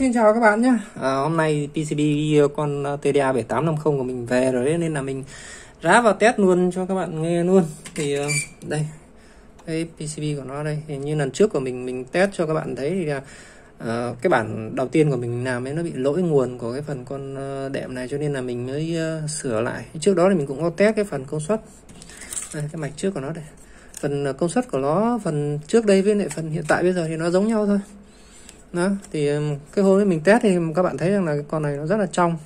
xin chào các bạn nhé. À, Hôm nay PCB con TDA 7850 của mình về rồi nên là mình rá vào test luôn cho các bạn nghe luôn. Thì ờ, đây cái PCB của nó đây hình như lần trước của mình mình test cho các bạn thấy thì là uh, cái bản đầu tiên của mình làm ấy nó bị lỗi nguồn của cái phần con ờ, đệm này cho nên là mình mới uh, sửa lại. Trước đó thì mình cũng có test cái phần công suất. Đây, cái mạch trước của nó đây. Phần công suất của nó phần trước đây với lại phần hiện tại bây giờ thì nó giống nhau thôi đó thì um, cái hôm ấy mình test thì các bạn thấy rằng là cái con này nó rất là trong.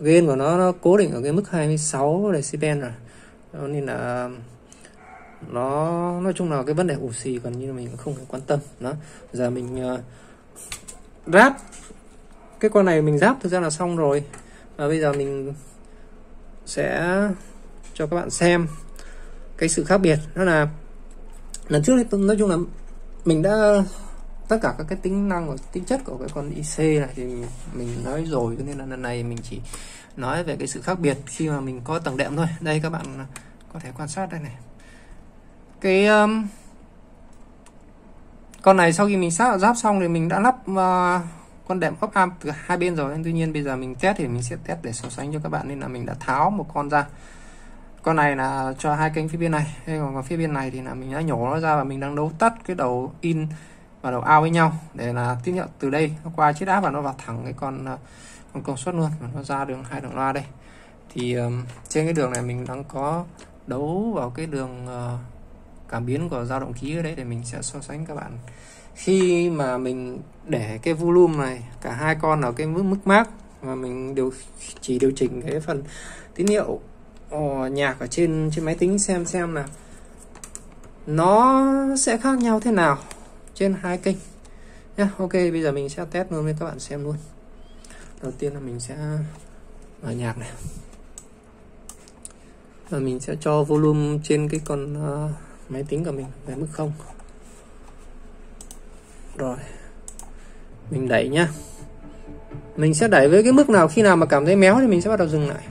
Gain của nó, nó cố định ở cái mức 26 decibel rồi. Đó, nên là um, nó nói chung là cái vấn đề ủ xì gần như mình không phải quan tâm. Đó giờ mình uh, ráp cái con này mình ráp thực ra là xong rồi. Và bây giờ mình sẽ cho các bạn xem cái sự khác biệt. Đó là lần trước nói chung là mình đã tất cả các cái tính năng và tính chất của cái con IC này thì mình nói rồi cho nên là lần này mình chỉ nói về cái sự khác biệt khi mà mình có tầng đệm thôi. Đây các bạn có thể quan sát đây này. Cái um, con này sau khi mình sát giáp xong thì mình đã lắp uh, con đệm op amp từ hai bên rồi. Tuy nhiên bây giờ mình test thì mình sẽ test để so sánh cho các bạn nên là mình đã tháo một con ra. Con này là cho hai kênh phía bên này. Còn phía bên này thì là mình đã nhổ nó ra và mình đang đấu tắt cái đầu in và đầu ao với nhau. Để là tín hiệu từ đây nó qua chiếc áp và nó vào thẳng cái con ờ, con công suất luôn và nó ra đường hai đường loa đây. Thì um, trên cái đường này mình đang có đấu vào cái đường uh, cảm biến của dao động khí ở đấy để mình sẽ so sánh các bạn. Khi mà mình để cái volume này cả hai con ở cái mức mức mát và mình điều chỉ điều chỉnh cái phần tín hiệu ờ, nhạc ở trên trên máy tính xem xem là nó sẽ khác nhau thế nào trên hai kênh. Nhá ok bây giờ mình sẽ test luôn với các bạn xem luôn. Đầu tiên là mình sẽ mở nhạc này. Và mình sẽ cho volume trên cái con uh, máy tính của mình về mức không. Rồi. Mình đẩy nhá. Mình sẽ đẩy với cái mức nào khi nào mà cảm thấy méo thì mình sẽ bắt đầu dừng lại.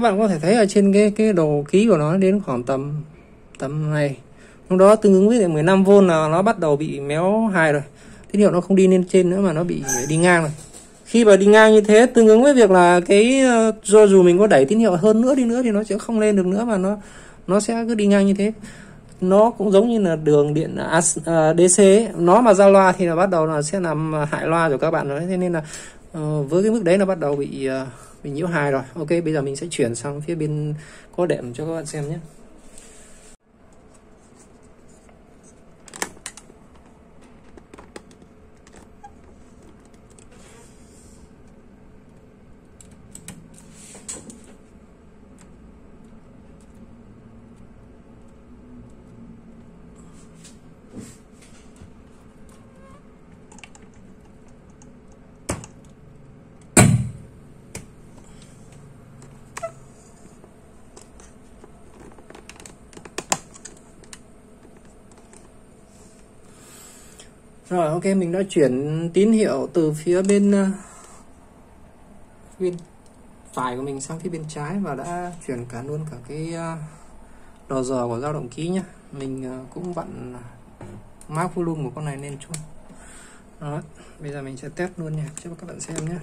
Các bạn có thể thấy ở trên cái cái đồ ký của nó đến khoảng tầm tầm này. Lúc đó tương ứng với 15V là nó bắt đầu bị méo hài rồi. Tín hiệu nó không đi lên trên nữa mà nó bị đi ngang rồi. Khi mà đi ngang như thế tương ứng với việc là cái ờ, do dù mình có đẩy tín hiệu hơn nữa đi nữa thì nó sẽ không lên được nữa mà nó nó sẽ cứ đi ngang như thế. Nó cũng giống như là đường điện ờ, DC ấy. nó mà ra loa thì là bắt đầu là sẽ làm hại loa của các bạn rồi thế nên là ờ, với cái mức đấy nó bắt đầu bị uh, mình nhiễu hài rồi. Ok, bây giờ mình sẽ chuyển sang phía bên có đệm cho các bạn xem nhé. Rồi ok mình đã chuyển tín hiệu từ phía bên uh, bên phải của mình sang phía bên trái và đã chuyển cả luôn cả cái uh, đò giờ của dao động ký nhá. Mình uh, cũng vặn mác volume của con này lên chung đó bây giờ mình sẽ test luôn nha. Cho các bạn xem nhé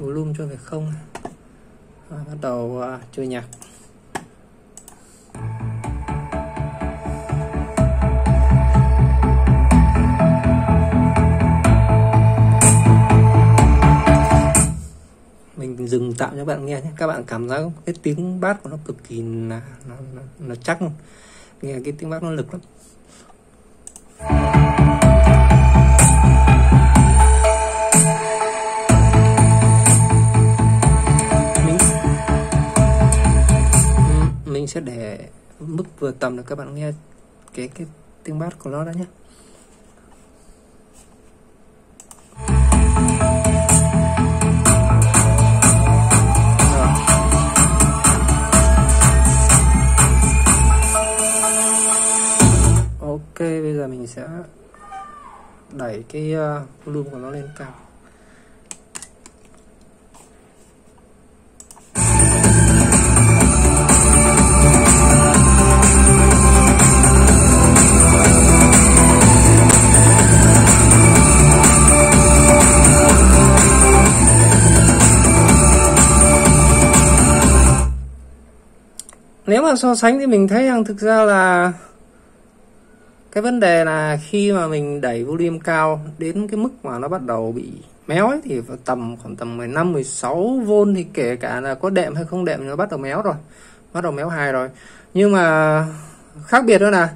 volume cho về không. À, bắt đầu uh, chơi nhạc. Mình dừng tạm cho bạn nghe nhé. Các bạn cảm giác cái tiếng bát của nó cực kỳ là nó, nó, nó chắc nghe cái tiếng bát nó lực lắm. Để mức vừa tầm để các bạn nghe cái cái tiếng bass của nó đã nhé. Ok bây giờ mình sẽ đẩy cái uh, volume của nó lên cao. Nếu mà so sánh thì mình thấy rằng thực ra là cái vấn đề là khi mà mình đẩy volume cao đến cái mức mà nó bắt đầu bị méo ấy, thì tầm khoảng tầm 15 16 v thì kể cả là có đệm hay không đệm nó bắt đầu méo rồi, bắt đầu méo hài rồi. Nhưng mà khác biệt đó là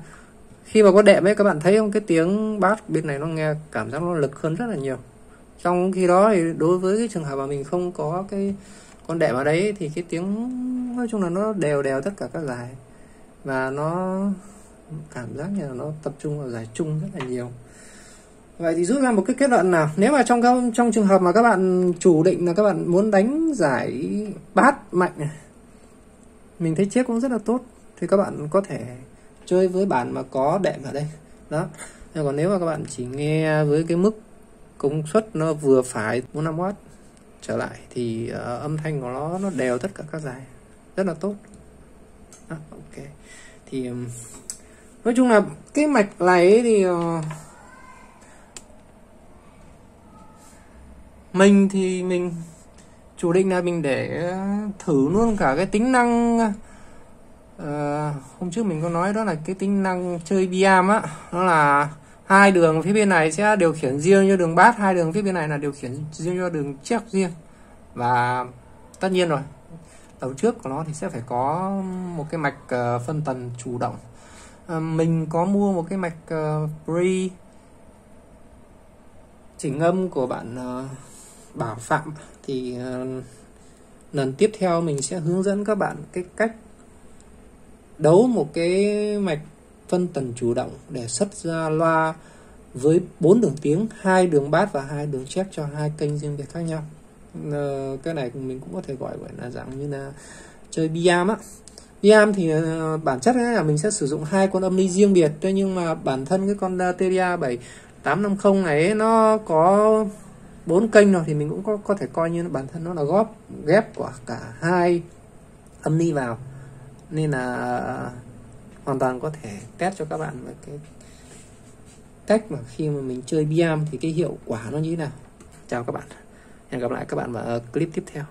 khi mà có đệm ấy, các bạn thấy không? Cái tiếng bass bên này nó nghe cảm giác nó lực hơn rất là nhiều. Trong khi đó thì đối với cái trường hợp mà mình không có cái con đệm ở đấy thì cái tiếng nói chung là nó đều đều tất cả các giải. Và nó cảm giác như là nó tập trung vào giải chung rất là nhiều. Vậy thì rút ra một cái kết luận nào? Nếu mà trong các trong trường hợp mà các bạn chủ định là các bạn muốn đánh giải bát mạnh này mình thấy chiếc cũng rất là tốt thì các bạn có thể chơi với bản mà có đệm ở đây. Đó. Còn nếu mà các bạn chỉ nghe với cái mức công suất nó vừa phải 45W trở lại thì uh, âm thanh của nó nó đều tất cả các giải rất là tốt. À, ok. Thì nói chung là cái mạch này thì ờ, mình thì mình chủ định là mình để thử luôn cả cái tính năng uh, hôm trước mình có nói đó là cái tính năng chơi biam á nó là hai đường phía bên này sẽ điều khiển riêng cho đường bát hai đường phía bên này là điều khiển riêng cho đường chép riêng. Và tất nhiên rồi đầu trước của nó thì sẽ phải có một cái mạch uh, phân tần chủ động. Uh, mình có mua một cái mạch uh, pre chỉnh âm của bạn uh, Bảo Phạm. Thì uh, lần tiếp theo mình sẽ hướng dẫn các bạn cái cách đấu một cái mạch phân tần chủ động để xuất ra loa với bốn đường tiếng hai đường bát và hai đường chép cho hai kênh riêng biệt khác nhau uh, cái này mình cũng có thể gọi gọi là dạng như là chơi biam á. Biam thì uh, bản chất là mình sẽ sử dụng hai con âm ly riêng biệt. Thế nhưng mà bản thân cái con dateria bảy tám năm không này nó có bốn kênh rồi thì mình cũng có có thể coi như bản thân nó là góp ghép của cả hai âm ly vào. Nên là ờ, hoàn toàn có thể test cho các bạn về cái cách mà khi mà mình chơi biam thì cái hiệu quả nó như thế nào. Chào các bạn hẹn gặp lại các bạn vào clip tiếp theo.